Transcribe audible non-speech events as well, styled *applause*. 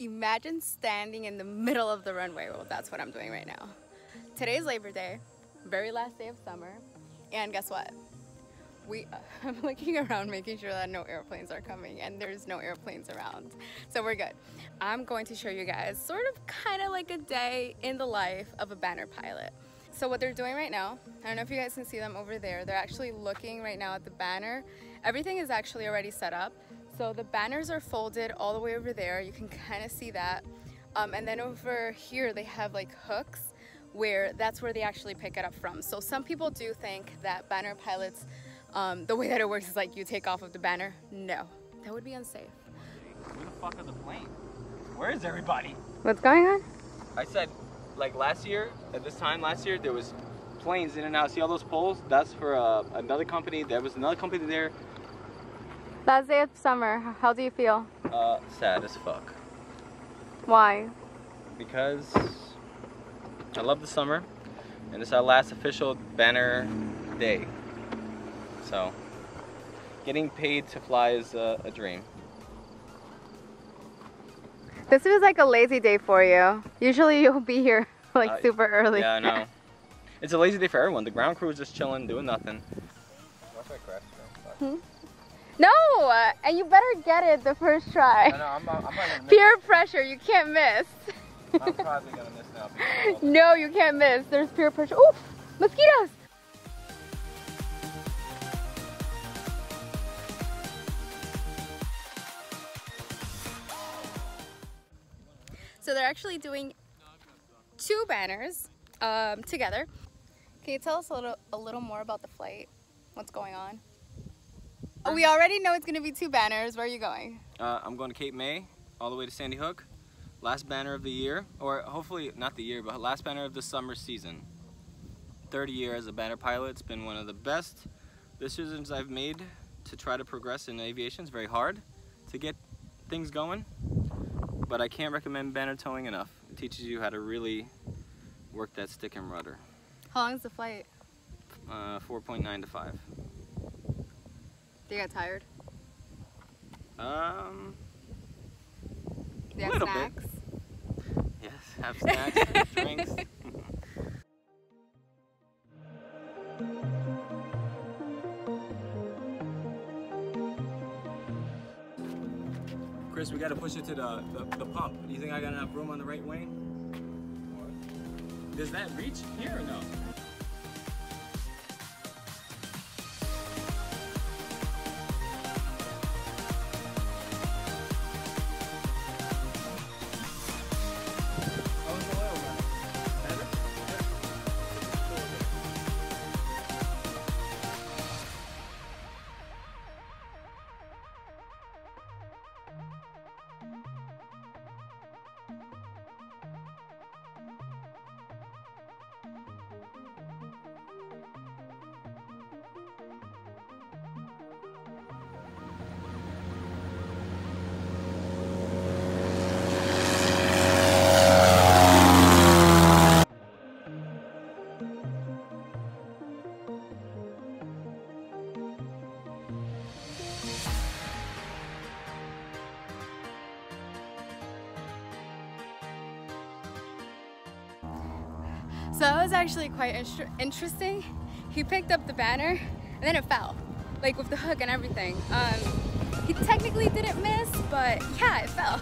Imagine standing in the middle of the runway. Well, that's what I'm doing right now. Today's Labor Day, very last day of summer. And guess what? We, *laughs* I'm looking around making sure that no airplanes are coming and there's no airplanes around. So we're good. I'm going to show you guys sort of kind of like a day in the life of a banner pilot. So what they're doing right now, I don't know if you guys can see them over there. They're actually looking right now at the banner. Everything is actually already set up. So the banners are folded all the way over there. You can kind of see that. Um, and then over here, they have like hooks where that's where they actually pick it up from. So some people do think that banner pilots, um, the way that it works is like you take off of the banner. No, that would be unsafe. Where the fuck are the planes? Where is everybody? What's going on? I said, like last year, at this time last year, there was planes in and out. See all those poles? That's for uh, another company. There was another company there. Last day of summer, how do you feel? Uh, sad as fuck. Why? Because I love the summer, and it's our last official banner day. So, getting paid to fly is a, a dream. This was like a lazy day for you. Usually *laughs* you'll be here like Uh, super early. Yeah, I know. *laughs* It's a lazy day for everyone. The ground crew is just chilling, doing nothing. Hmm? No, uh, and you better get it the first try. I know, I'm, I'm not gonna miss. Peer pressure, you can't miss. I'm probably gonna miss now. *laughs* No, you can't miss. There's peer pressure. Ooh, mosquitoes. So they're actually doing two banners um, together. Can you tell us a little, a little more about the flight? What's going on? Oh, we already know it's gonna be two banners. Where are you going? Uh, I'm going to Cape May, all the way to Sandy Hook. Last banner of the year, or hopefully not the year, but last banner of the summer season. 30 year as a banner pilot. It's been one of the best decisions I've made to try to progress in aviation. It's very hard to get things going, but I can't recommend banner towing enough. It teaches you how to really work that stick and rudder. How long is the flight? Uh, 4.9 to 5. Do you get tired? Um, Do you have Little bit. yes, have snacks, *laughs* drinks. Chris, we got to push it to the, the, the pump. Do you think I got enough room on the right wing? Does that reach here or no? So that was actually quite inter- interesting. He picked up the banner and then it fell, like with the hook and everything. Um, he technically didn't miss, but yeah, it fell.